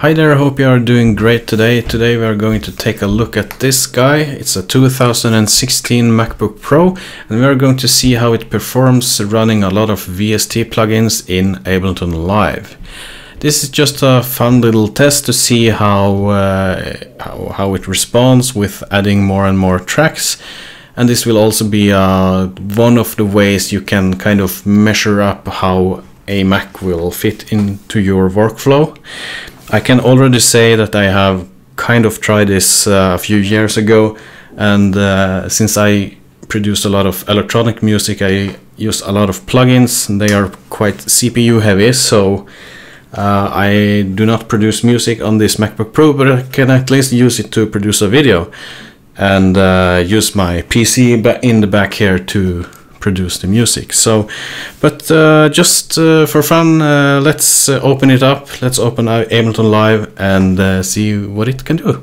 Hi there, I hope you are doing great today. Today we are going to take a look at this guy. It's a 2016 MacBook Pro and we are going to see how it performs running a lot of VST plugins in Ableton Live. This is just a fun little test to see how, uh, how, how, it responds with adding more and more tracks. And this will also be uh, one of the ways you can kind of measure up how a Mac will fit into your workflow. I can already say that I have kind of tried this uh, a few years ago, and uh, since I produce a lot of electronic music, I use a lot of plugins. They are quite CPU heavy, so uh, I do not produce music on this MacBook Pro, but I can at least use it to produce a video and uh, use my PC in the back here to produce the music. So, but uh, just uh, for fun, uh, let's uh, open it up. Let's open Ableton Live and uh, see what it can do.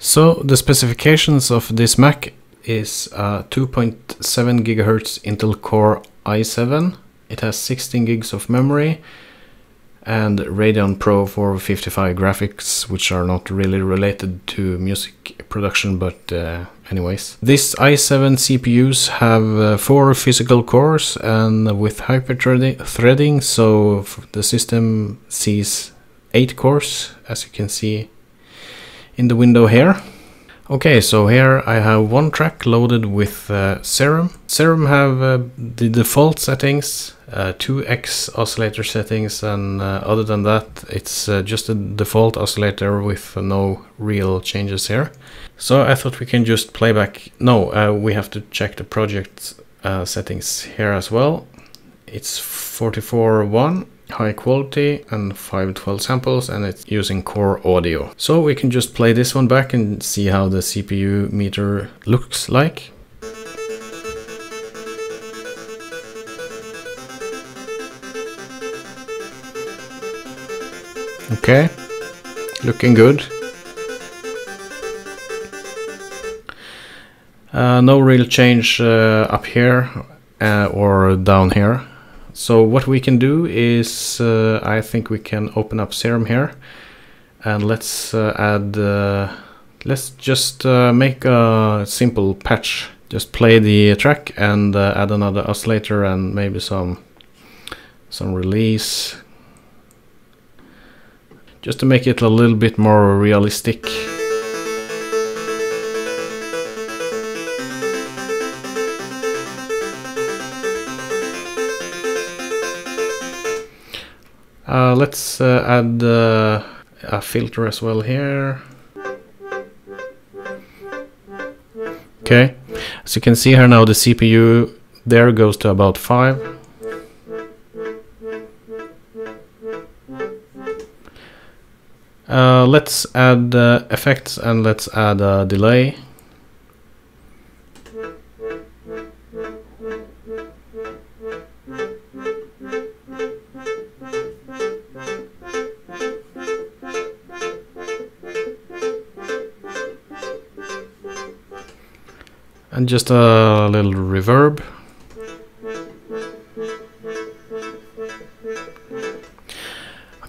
So the specifications of this Mac is 2.7 gigahertz Intel Core i7. It has 16 gigs of memory and Radeon Pro 455 graphics, which are not really related to music production, but uh, anyways. These i7 CPUs have uh, four physical cores and with hyper-threading, so the system sees eight cores, as you can see in the window here. Okay, so here I have one track loaded with uh, Serum. Serum have uh, the default settings, uh, 2x oscillator settings, and uh, other than that, it's uh, just a default oscillator with no real changes here. So I thought we can just play back. No, uh, we have to check the project settings here as well. It's 44.1 high quality and 512 samples and it's using core audio. So we can just play this one back and see how the CPU meter looks like. Okay, looking good. Uh, no real change uh, up here uh, or down here. So what we can do is, uh, I think we can open up Serum here and let's uh, add, uh, let's just make a simple patch. Just play the track and add another oscillator and maybe some some release. Just to make it a little bit more realistic. Uh, let's uh, add uh, a filter as well here. Okay, as you can see here now the CPU there goes to about 5. Uh, let's add uh, effects and let's add a delay. and just a little reverb.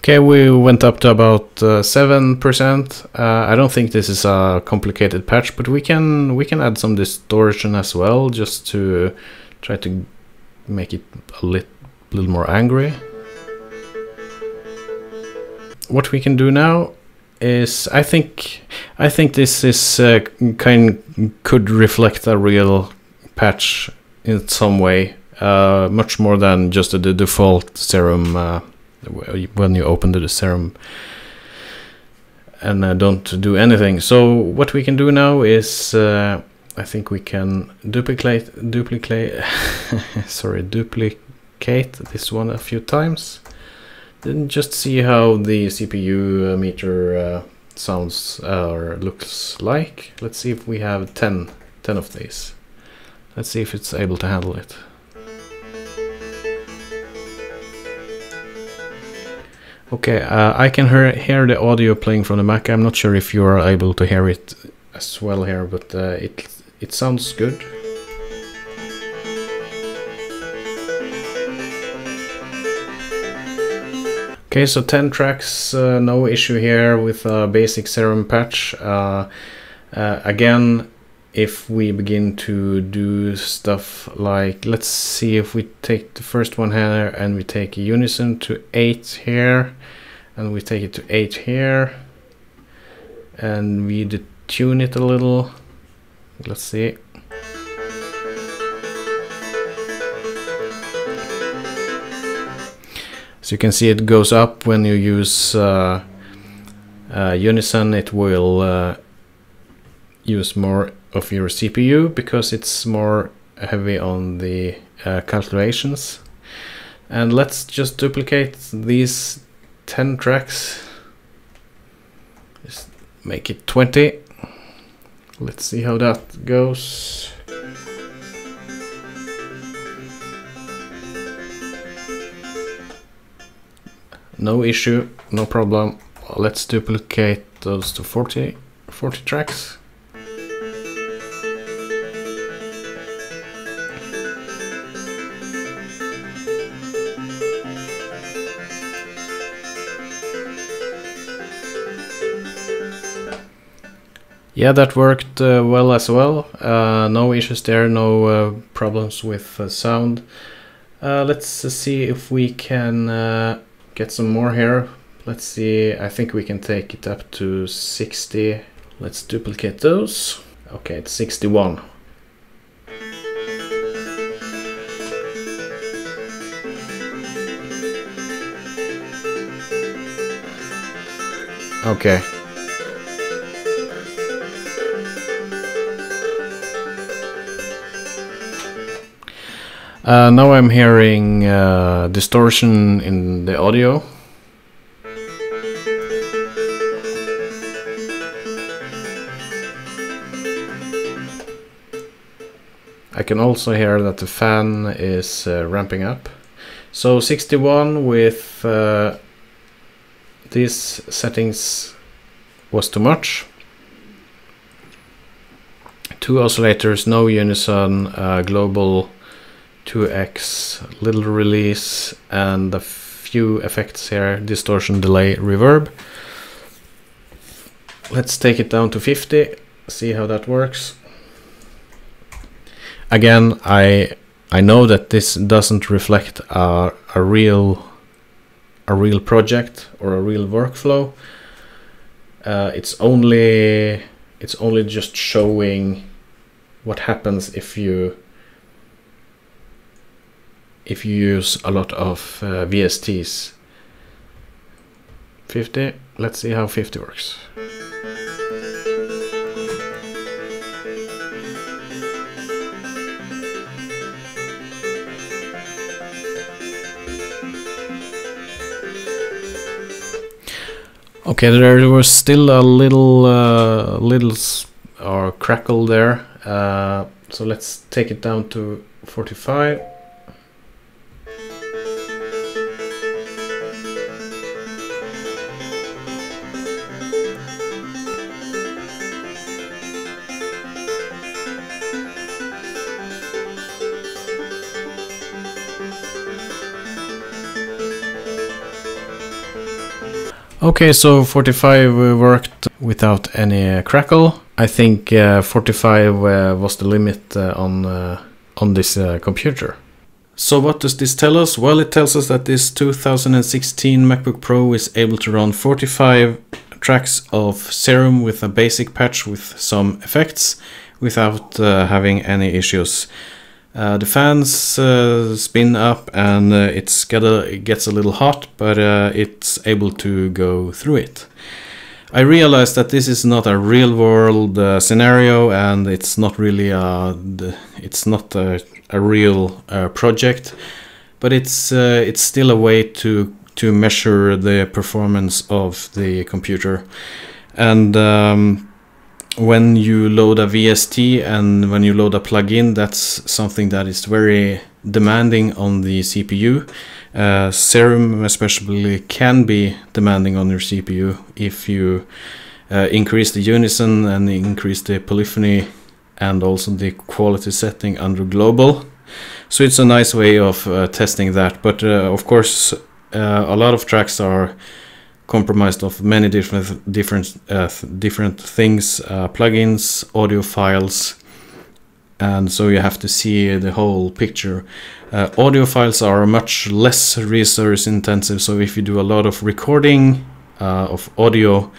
Okay, we went up to about 7%. Uh, uh, I don't think this is a complicated patch, but we can we can add some distortion as well, just to try to make it a lit, little more angry. What we can do now is I think I think this is uh, kind could reflect a real patch in some way, uh, much more than just the default serum uh, when you open the serum and uh, don't do anything. So what we can do now is uh, I think we can duplicate duplicate sorry duplicate this one a few times then just see how the CPU meter uh, sounds uh, or looks like. Let's see if we have 10, 10 of these. Let's see if it's able to handle it. Okay, uh, I can hear, hear the audio playing from the Mac. I'm not sure if you are able to hear it as well here, but uh, it it sounds good. Okay, so 10 tracks, uh, no issue here with a basic serum patch. Uh, uh, again, if we begin to do stuff like, let's see if we take the first one here and we take unison to 8 here, and we take it to 8 here, and we detune it a little. Let's see. So you can see it goes up when you use uh, uh, Unison. It will uh, use more of your CPU because it's more heavy on the uh, calculations. And let's just duplicate these 10 tracks. Just make it 20. Let's see how that goes. no issue, no problem. Let's duplicate those to 40, 40 tracks. Yeah, that worked uh, well as well. Uh, no issues there, no uh, problems with uh, sound. Uh, let's see if we can uh, get some more here. Let's see, I think we can take it up to 60. Let's duplicate those. Okay, it's 61. Okay. Uh, now I'm hearing uh, distortion in the audio. I can also hear that the fan is uh, ramping up. So 61 with uh, these settings was too much. Two oscillators, no unison, uh, global 2x, little release, and a few effects here, distortion, delay, reverb. Let's take it down to 50, see how that works. Again, I I know that this doesn't reflect a, a real a real project or a real workflow. Uh, it's only it's only just showing what happens if you if you use a lot of uh, VSTs. 50, let's see how 50 works. Okay, there was still a little, uh, little or crackle there. Uh, so let's take it down to 45. Okay, so 45 worked without any crackle. I think uh, 45 uh, was the limit uh, on uh, on this uh, computer. So what does this tell us? Well, it tells us that this 2016 MacBook Pro is able to run 45 tracks of Serum with a basic patch with some effects without uh, having any issues. Uh, the fans uh, spin up and uh, it's gets a little hot, but uh, it's able to go through it. I realize that this is not a real world uh, scenario and it's not really a, it's not a, a real uh, project, but it's it's still a way to to measure the performance of the computer. And um, when you load a VST and when you load a plugin, that's something that is very demanding on the CPU. Uh, Serum especially can be demanding on your CPU if you uh, increase the unison and increase the polyphony and also the quality setting under global. So it's a nice way of uh, testing that, but uh, of course uh, a lot of tracks are comprised of many different different uh, different things, uh, plugins, audio files, and so you have to see the whole picture. Uh, audio files are much less resource intensive, so if you do a lot of recording uh, of audio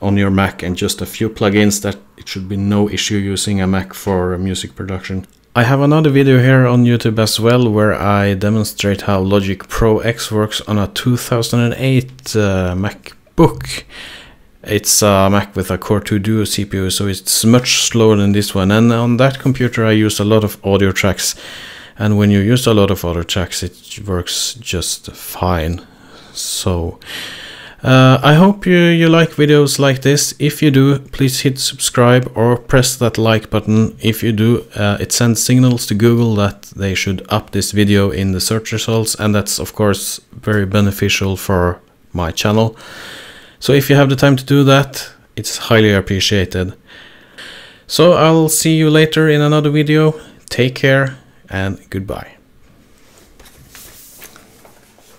on your Mac and just a few plugins, that it should be no issue using a Mac for music production. I have another video here on YouTube as well where I demonstrate how Logic Pro X works on a 2008 uh, MacBook. It's a Mac with a Core 2 Duo CPU, so it's much slower than this one. And on that computer I use a lot of audio tracks. And when you use a lot of audio tracks, it works just fine. So uh, I hope you, you like videos like this. If you do, please hit subscribe or press that like button. If you do, uh, it sends signals to Google that they should up this video in the search results and that's of course very beneficial for my channel. So if you have the time to do that, it's highly appreciated. So I'll see you later in another video. Take care and goodbye.